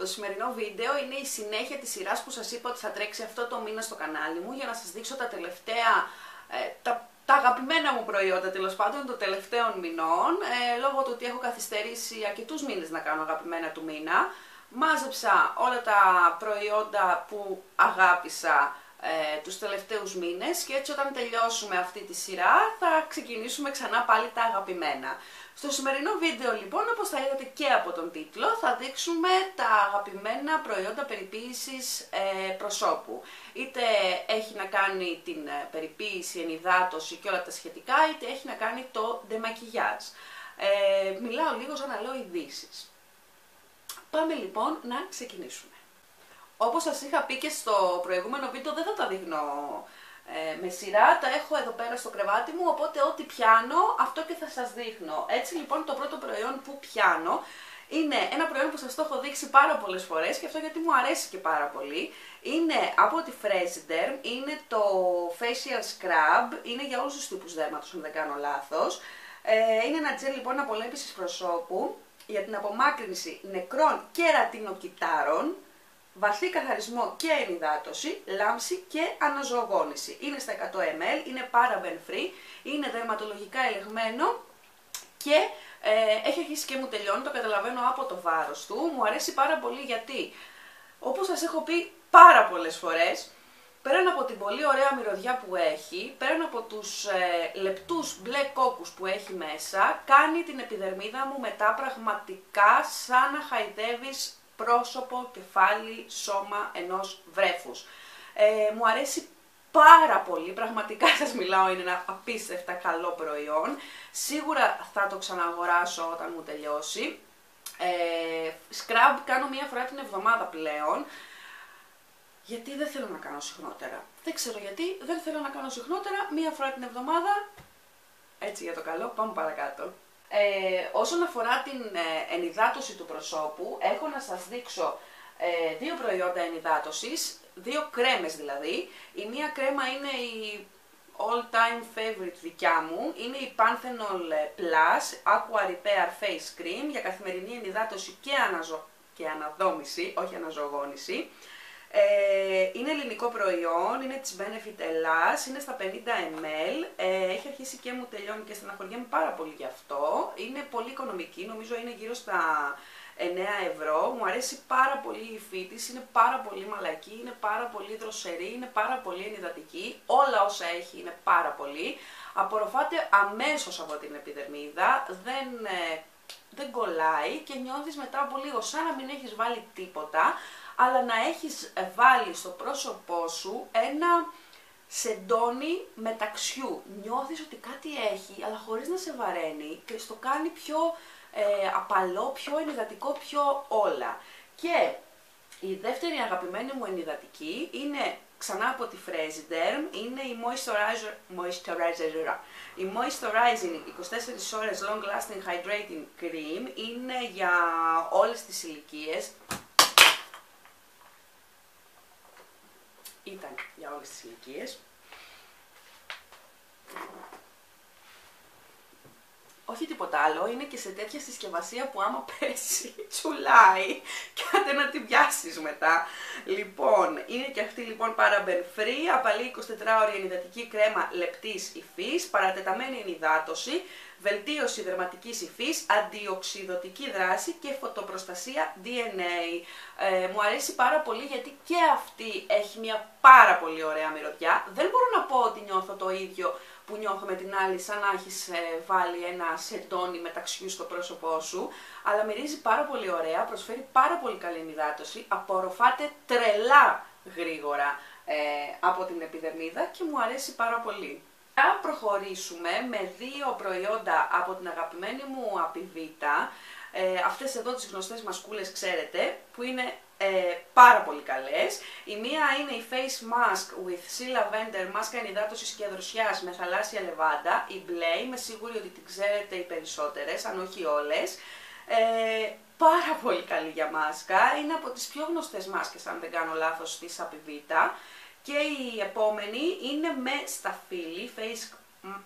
Το σημερινό βίντεο είναι η συνέχεια της σειράς που σας είπα ότι θα τρέξει αυτό το μήνα στο κανάλι μου για να σας δείξω τα τελευταία, ε, τα, τα αγαπημένα μου προϊόντα τέλος πάντων των τελευταίων μηνών, ε, λόγω του ότι έχω καθυστερήσει αρκετούς μήνες να κάνω αγαπημένα του μήνα. Μάζεψα όλα τα προϊόντα που αγάπησα ε, τους τελευταίους μήνες και έτσι όταν τελειώσουμε αυτή τη σειρά θα ξεκινήσουμε ξανά πάλι τα αγαπημένα. Στο σημερινό βίντεο λοιπόν, όπως θα είδατε και από τον τίτλο, θα δείξουμε τα αγαπημένα προϊόντα περιποίησης ε, προσώπου. Είτε έχει να κάνει την ε, περιποίηση, ενυδάτωση και όλα τα σχετικά, είτε έχει να κάνει το ντεμακιγιάζ. Ε, μιλάω λίγο σαν να λέω ειδήσεις. Πάμε λοιπόν να ξεκινήσουμε. Όπως σας είχα πει και στο προηγούμενο βίντεο δεν θα τα δείχνω ε, με σειρά, τα έχω εδώ πέρα στο κρεβάτι μου, οπότε ό,τι πιάνω αυτό και θα σας δείχνω. Έτσι λοιπόν το πρώτο προϊόν που πιάνω είναι ένα προϊόν που σας το έχω δείξει πάρα πολλές φορές και αυτό γιατί μου αρέσει και πάρα πολύ. Είναι από τη Fresiderm, είναι το Facial Scrub, είναι για όλους τους τύπους δέρματος αν δεν κάνω λάθος. Ε, είναι ένα τζελ λοιπόν απολέπισης προσώπου για την απομάκρυνση νεκρών κερατινοκυτάρων, βαθύ καθαρισμό και ενυδάτωση, λάμψη και αναζωογόνηση. Είναι στα 100 ml, είναι paraben free, είναι δερματολογικά ελεγμένο και ε, έχει αρχίσει και μου τελειώνει, το καταλαβαίνω από το βάρος του. Μου αρέσει πάρα πολύ γιατί, όπως σας έχω πει πάρα πολλές φορές, πέραν από την πολύ ωραία μυρωδιά που έχει, πέραν από τους ε, λεπτούς μπλε κόκκους που έχει μέσα, κάνει την επιδερμίδα μου μετά πραγματικά σαν να χαϊδεύεις πρόσωπο, κεφάλι, σώμα ενός βρέφους. Ε, μου αρέσει πάρα πολύ, πραγματικά σας μιλάω, είναι ένα απίστευτα καλό προϊόν. Σίγουρα θα το ξαναγοράσω όταν μου τελειώσει. Ε, scrub κάνω μία φορά την εβδομάδα πλέον, γιατί δεν θέλω να κάνω συχνότερα. Δεν ξέρω γιατί, δεν θέλω να κάνω συχνότερα, μία φορά την εβδομάδα, έτσι για το καλό, πάμε παρακάτω. Ε, όσον αφορά την ε, ενυδάτωση του προσώπου, έχω να σας δείξω ε, δύο προϊόντα ενυδάτωσης, δύο κρέμες δηλαδή. Η μία κρέμα είναι η all time favorite δικιά μου, είναι η Panthenol Plus Aqua Repair Face Cream για καθημερινή ενυδάτωση και, αναζω... και αναδόμηση, όχι αναζωογόνηση. Ε, είναι ελληνικό προϊόν, είναι της Benefit Ελλάς, είναι στα 50 ml, ε, έχει αρχίσει και μου τελειώνει και στεναχωριέμαι πάρα πολύ γι' αυτό. Είναι πολύ οικονομική, νομίζω είναι γύρω στα 9 ευρώ. Μου αρέσει πάρα πολύ η υφή της, είναι πάρα πολύ μαλακή, είναι πάρα πολύ δροσερή, είναι πάρα πολύ ενυδατική. Όλα όσα έχει είναι πάρα πολύ. Απορροφάται αμέσως από την επιδερμίδα, δεν, ε, δεν κολλάει και νιώθεις μετά από λίγο σαν να μην έχεις βάλει τίποτα αλλά να έχεις βάλει στο πρόσωπό σου ένα σεντόνι μεταξιού. Νιώθεις ότι κάτι έχει, αλλά χωρίς να σε βαραίνει και στο κάνει πιο ε, απαλό, πιο ενυδατικό, πιο όλα. Και η δεύτερη αγαπημένη μου ενυδατική είναι ξανά από τη Fresiderm, είναι η Moisturizer, Moisturizer, η Moisturizing 24 ώρες Long Lasting Hydrating Cream, είναι για όλες τις ηλικίες, ήταν για όλες τις ηλικίες. Όχι τίποτα άλλο, είναι και σε τέτοια συσκευασία που άμα πέσει τσουλάει και άντε να την πιάσεις μετά. Λοιπόν, είναι και αυτή λοιπόν paraben free, απαλή 24 ώρη ενυδατική κρέμα λεπτής υφής, παρατεταμένη ενυδάτωση, βελτίωση δερματικής υφής, αντιοξυδοτική δράση και φωτοπροστασία DNA. Ε, μου αρέσει πάρα πολύ γιατί και αυτή έχει μια πάρα πολύ ωραία μυρωδιά. Δεν μπορώ να πω ότι νιώθω το ίδιο που νιώθω με την άλλη σαν να έχεις ε, βάλει ένα σεντόνι μεταξύ στο πρόσωπό σου, αλλά μυρίζει πάρα πολύ ωραία, προσφέρει πάρα πολύ καλή ενυδάτωση, απορροφάται τρελά γρήγορα ε, από την επιδερμίδα και μου αρέσει πάρα πολύ. Θα προχωρήσουμε με δύο προϊόντα από την αγαπημένη μου Απιβίτα, ε, αυτές εδώ τις γνωστές μασκούλες ξέρετε, που είναι ε, πάρα πολύ καλές. Η μία είναι η Face Mask with Sea Lavender, μάσκα ενυδάτωσης και δροσιάς με θαλάσσια λεβάντα, η μπλε, είμαι σίγουρη ότι την ξέρετε οι περισσότερες, αν όχι όλες. Ε, πάρα πολύ καλή για μάσκα, είναι από τις πιο γνωστές μάσκες αν δεν κάνω λάθος της Απιβίτα. Και η επόμενη είναι με σταφύλι, face,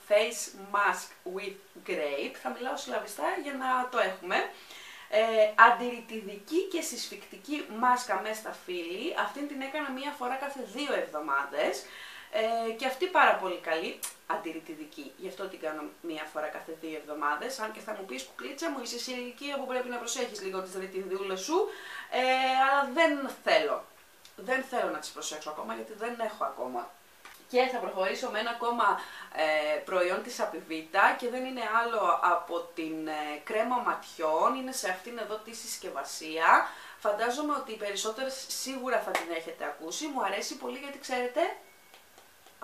face mask with grape. Θα μιλάω συλλαβιστά για να το έχουμε. Ε, αντιρρητιδική και συσφικτική μάσκα μέσα στα φύλλη. Αυτή την έκανα μία φορά κάθε δύο εβδομάδες. Ε, και αυτή πάρα πολύ καλή, αντιρρητιδική. Γι' αυτό την κάνω μία φορά κάθε δύο εβδομάδες. Αν και θα μου πεις κουκλίτσα μου, είσαι σε ηλικία που πρέπει να προσέχεις λίγο τις ρητιδούλε σου. Ε, αλλά δεν θέλω. Δεν θέλω να τις προσέξω ακόμα γιατί δεν έχω ακόμα. Και θα προχωρήσω με ένα ακόμα ε, προϊόν της Απιβίτα και δεν είναι άλλο από την ε, κρέμα ματιών, είναι σε αυτήν εδώ τη συσκευασία. Φαντάζομαι ότι οι περισσότερες σίγουρα θα την έχετε ακούσει, μου αρέσει πολύ γιατί ξέρετε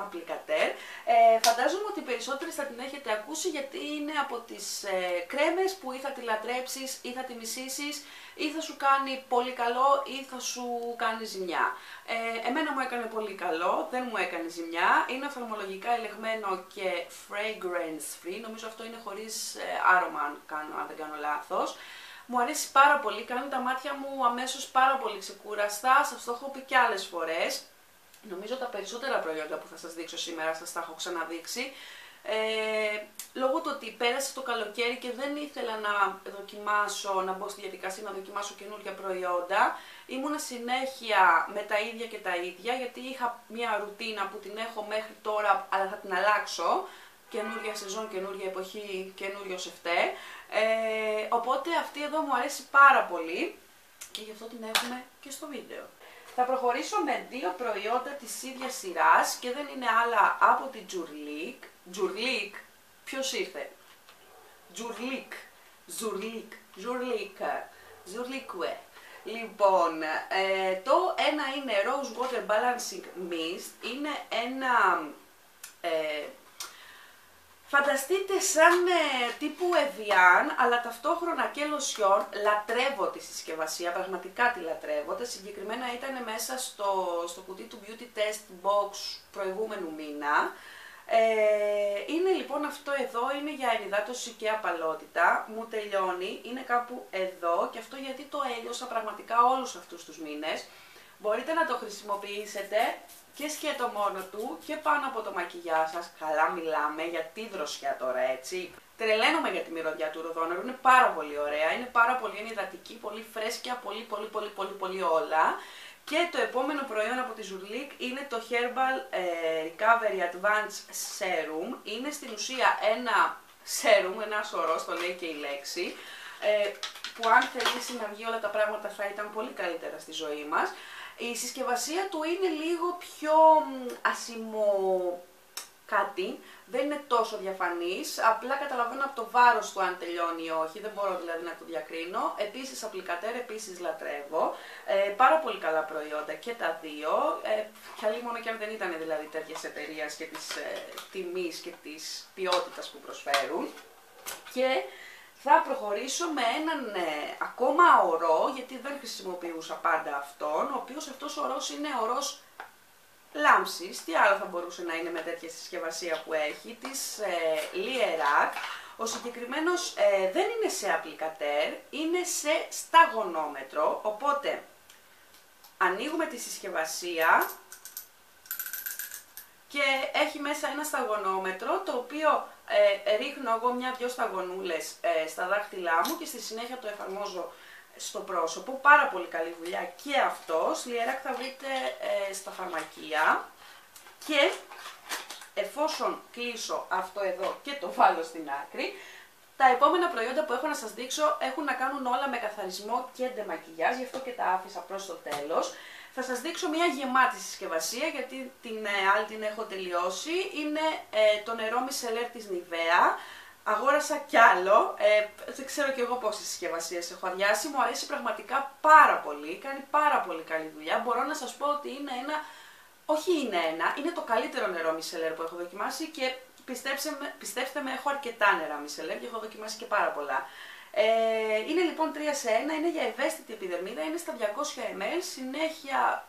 Applicater. Ε, φαντάζομαι ότι περισσότεροι θα την έχετε ακούσει γιατί είναι από τις ε, κρέμες που ή θα τη λατρέψεις ή θα τη μισήσεις ή θα σου κάνει πολύ καλό ή θα σου κάνει ζημιά. Ε, εμένα μου έκανε πολύ καλό, δεν μου έκανε ζημιά, είναι οφθαλμολογικά ελεγμένο και fragrance free, νομίζω αυτό είναι χωρίς ε, άρωμα αν, κάνω, αν δεν κάνω λάθος. Μου αρέσει πάρα πολύ, κάνει τα μάτια μου αμέσως πάρα πολύ ξεκούραστα, σας το έχω πει και άλλες φορές. Νομίζω τα περισσότερα προϊόντα που θα σας δείξω σήμερα σας τα έχω ξαναδείξει. Ε, λόγω του ότι πέρασε το καλοκαίρι και δεν ήθελα να δοκιμάσω, να μπω στη διαδικασία να δοκιμάσω καινούργια προϊόντα, ήμουνα συνέχεια με τα ίδια και τα ίδια, γιατί είχα μια ρουτίνα που την έχω μέχρι τώρα, αλλά θα την αλλάξω, καινούργια σεζόν, καινούργια εποχή, καινούριο σεφτέ. Ε, οπότε αυτή εδώ μου αρέσει πάρα πολύ και γι' αυτό την έχουμε και στο βίντεο. Θα προχωρήσω με δύο προϊόντα της ίδιας σειράς και δεν είναι άλλα από την Jurlique. Jurlique, ποιος ήρθε; Jurlique, Jurlique, Jurlique, Ζουρλίκουε. Λοιπόν, ε, το ένα είναι Rose Water Balancing Mist, είναι ένα ε, Φανταστείτε σαν ε, τύπου Evian, αλλά ταυτόχρονα και λοσιόν, λατρεύω τη συσκευασία, πραγματικά τη λατρεύω. Τα συγκεκριμένα ήταν μέσα στο, στο κουτί του Beauty Test Box προηγούμενου μήνα. Ε, είναι λοιπόν αυτό εδώ, είναι για ενυδάτωση και απαλότητα, μου τελειώνει, είναι κάπου εδώ και αυτό γιατί το έλειωσα πραγματικά όλους αυτούς τους μήνες. Μπορείτε να το χρησιμοποιήσετε και σκέτο μόνο του και πάνω από το μακιγιά σας. Καλά μιλάμε, γιατί δροσιά τώρα έτσι. Τρελαίνομαι για τη μυρωδιά του ροδόνερου, είναι πάρα πολύ ωραία, είναι πάρα πολύ ενυδατική, πολύ φρέσκια, πολύ πολύ πολύ πολύ πολύ όλα. Και το επόμενο προϊόν από τη Zurlik είναι το Herbal ε, Recovery Advance Serum. Είναι στην ουσία ένα serum, ένα σωρό, το λέει και η λέξη, ε, που αν θελήσει να βγει όλα τα πράγματα θα ήταν πολύ καλύτερα στη ζωή μας. Η συσκευασία του είναι λίγο πιο ασημό κάτι, δεν είναι τόσο διαφανής, απλά καταλαβαίνω από το βάρος του αν τελειώνει ή όχι, δεν μπορώ δηλαδή να το διακρίνω. Επίσης απλικατέρ, επίσης λατρεύω, ε, πάρα πολύ καλά προϊόντα και τα δύο, ε, και μόνο και αν δεν ήταν δηλαδή τέτοια εταιρεία και της ε, τιμής και της ποιότητας που προσφέρουν. Και θα προχωρήσω με έναν ε, ακόμα ορό, γιατί δεν χρησιμοποιούσα πάντα αυτόν, ο οποίος αυτός ο ορός είναι ορός λάμψης. Τι άλλο θα μπορούσε να είναι με τέτοια συσκευασία που έχει, της ε, Lierac. Ο συγκεκριμένος ε, δεν είναι σε απλικατέρ, είναι σε σταγονόμετρο, οπότε ανοίγουμε τη συσκευασία και έχει μέσα ένα σταγονόμετρο το οποίο ε, ρίχνω εγώ μια-δυο σταγονούλες ε, στα δάχτυλά μου και στη συνέχεια το εφαρμόζω στο πρόσωπο. Πάρα πολύ καλή δουλειά και αυτός. Λιεράκ θα βρείτε ε, στα φαρμακεία και εφόσον κλείσω αυτό εδώ και το βάλω στην άκρη, τα επόμενα προϊόντα που έχω να σας δείξω έχουν να κάνουν όλα με καθαρισμό και ντεμακιγιάζ, γι' αυτό και τα άφησα προς το τέλος. Θα σας δείξω μια γεμάτη συσκευασία γιατί την ε, άλλη την έχω τελειώσει. Είναι ε, το νερό μισελέρ της Nivea. Αγόρασα κι άλλο, ε, δεν ξέρω κι εγώ πόσες συσκευασίες έχω αδειάσει, μου αρέσει πραγματικά πάρα πολύ, κάνει πάρα πολύ καλή δουλειά. Μπορώ να σας πω ότι είναι ένα, όχι είναι ένα, είναι το καλύτερο νερό μισελέρ που έχω δοκιμάσει και πιστέψτε πιστέψτε με έχω αρκετά νερά μισελέρ και έχω δοκιμάσει και πάρα πολλά. Ε, είναι λοιπόν 3 σε 1, είναι για ευαίσθητη επιδερμίδα, είναι στα 200 ml, συνέχεια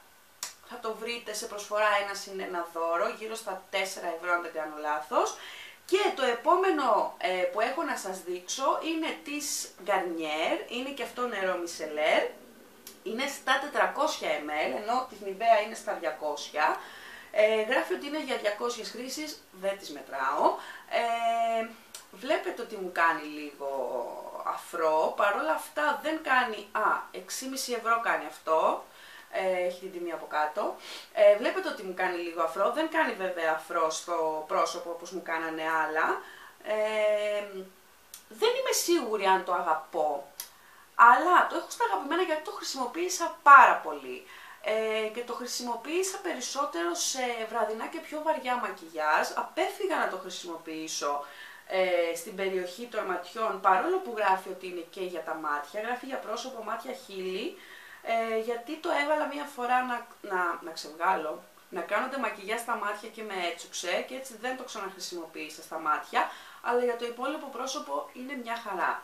θα το βρείτε σε προσφορά ένα συν ένα δώρο, γύρω στα 4 ευρώ αν δεν κάνω λάθος. Και το επόμενο ε, που έχω να σας δείξω είναι της Garnier, είναι και αυτό νερό μισελέρ, είναι στα 400 ml, ενώ της Nivea είναι στα 200. Ε, γράφει ότι είναι για 200 χρήσεις, δεν τις μετράω. Ε, βλέπετε ότι μου κάνει λίγο αφρό, παρόλα αυτά δεν κάνει, α, 6,5 ευρώ κάνει αυτό, ε, έχει την τιμή από κάτω. Ε, βλέπετε ότι μου κάνει λίγο αφρό, δεν κάνει βέβαια αφρό στο πρόσωπο όπως μου κάνανε άλλα. Ε, δεν είμαι σίγουρη αν το αγαπώ, αλλά το έχω στα αγαπημένα γιατί το χρησιμοποίησα πάρα πολύ. Ε, και το χρησιμοποίησα περισσότερο σε βραδινά και πιο βαριά μακιγιάζ. Απέφυγα να το χρησιμοποιήσω ε, στην περιοχή των ματιών, παρόλο που γράφει ότι είναι και για τα μάτια, γράφει για πρόσωπο, μάτια, χείλη, ε, γιατί το έβαλα μία φορά να, να, να ξεβγάλω, να κάνονται μακιγιά στα μάτια και με έτσουξε και έτσι δεν το ξαναχρησιμοποίησα στα μάτια, αλλά για το υπόλοιπο πρόσωπο είναι μια χαρά.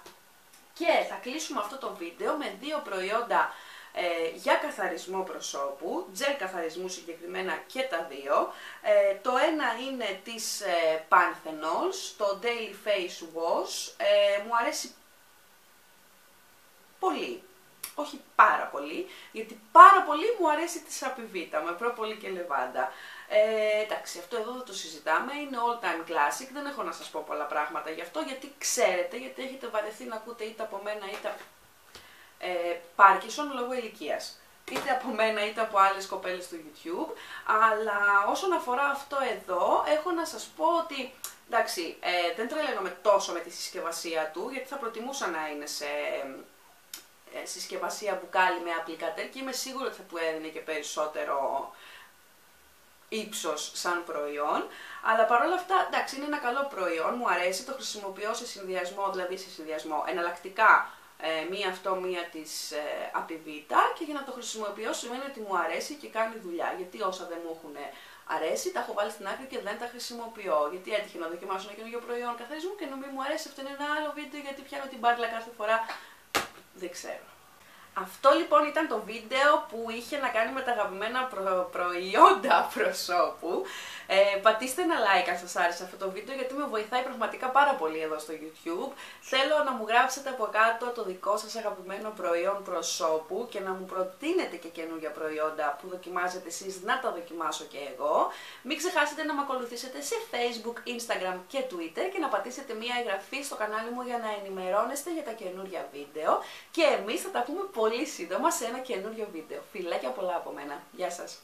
Και θα κλείσουμε αυτό το βίντεο με δύο προϊόντα ε, για καθαρισμό προσώπου, τζελ καθαρισμού συγκεκριμένα και τα δύο. Ε, το ένα είναι της ε, Panthenols, το Daily Face Wash. Ε, μου αρέσει πολύ. Όχι πάρα πολύ, γιατί πάρα πολύ μου αρέσει τη σαπιβίτα με πρόπολη και λεβάντα. Ε, εντάξει, αυτό εδώ δεν το συζητάμε, είναι all time classic, δεν έχω να σας πω πολλά πράγματα γι' αυτό, γιατί ξέρετε, γιατί έχετε βαρεθεί να ακούτε είτε από μένα είτε ε, Πάρκισον λόγω ηλικίας. Είτε από μένα είτε από άλλες κοπέλες στο YouTube. Αλλά όσον αφορά αυτό εδώ, έχω να σας πω ότι εντάξει, ε, δεν τρελαίνομαι τόσο με τη συσκευασία του, γιατί θα προτιμούσα να είναι σε ε, συσκευασία μπουκάλι με applicator και είμαι σίγουρη ότι θα του έδινε και περισσότερο ύψος σαν προϊόν, αλλά παρόλα αυτά, εντάξει, είναι ένα καλό προϊόν, μου αρέσει, το χρησιμοποιώ σε συνδυασμό, δηλαδή σε συνδυασμό εναλλακτικά ε, μία αυτό, μία της ε, απειβήτα και για να το χρησιμοποιώ σημαίνει ότι μου αρέσει και κάνει δουλειά. Γιατί όσα δεν μου έχουν αρέσει, τα έχω βάλει στην άκρη και δεν τα χρησιμοποιώ. Γιατί έτυχε να δοκιμάσω ένα καινούργιο προϊόν καθαρισμού και νομίζω μου αρέσει. Αυτό είναι ένα άλλο βίντεο γιατί πιάνω την μπάρλα κάθε φορά. Δεν ξέρω. Αυτό λοιπόν ήταν το βίντεο που είχε να κάνει με τα αγαπημένα προ... προϊόντα προσώπου. Ε, πατήστε ένα like αν σας άρεσε αυτό το βίντεο γιατί με βοηθάει πραγματικά πάρα πολύ εδώ στο YouTube. Θέλω να μου γράψετε από κάτω το δικό σας αγαπημένο προϊόν προσώπου και να μου προτείνετε και καινούργια προϊόντα που δοκιμάζετε εσείς να τα δοκιμάσω και εγώ. Μην ξεχάσετε να με ακολουθήσετε σε Facebook, Instagram και Twitter και να πατήσετε μία εγγραφή στο κανάλι μου για να ενημερώνεστε για τα καινούργια βίντεο και εμείς θα τα πούμε πολύ σύντομα σε ένα καινούριο βίντεο. Φιλάκια πολλά από μένα. Γεια σας!